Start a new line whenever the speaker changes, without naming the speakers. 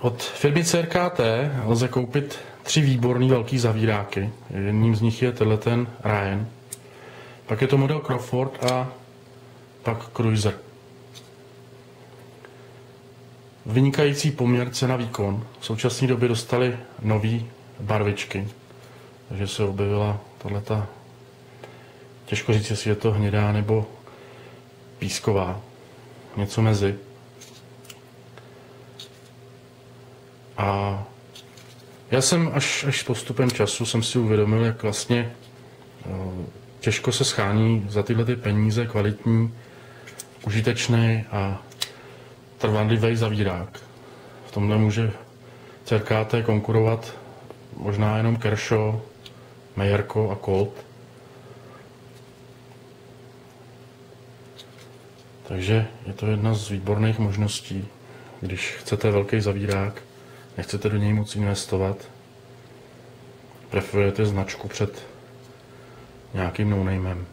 Od firmy CRKT lze koupit tři výborný velký zavíráky. Jedním z nich je tenhle ten Ryan. Pak je to model Crawford a pak Cruiser. Vynikající poměr cena výkon. V současné době dostali nové barvičky, takže se objevila tato, těžko říct, jestli je to hnědá nebo písková, něco mezi. A já jsem až, až postupem času jsem si uvědomil, jak vlastně eh, těžko se schání za tyhle ty peníze kvalitní, užitečný a trvanlivý zavírák. V tomhle může CRKT konkurovat možná jenom Kershaw, Meyerko a Colt. Takže je to jedna z výborných možností, když chcete velký zavírák, nechcete do něj moc investovat, preferujete značku před nějakým no-namem.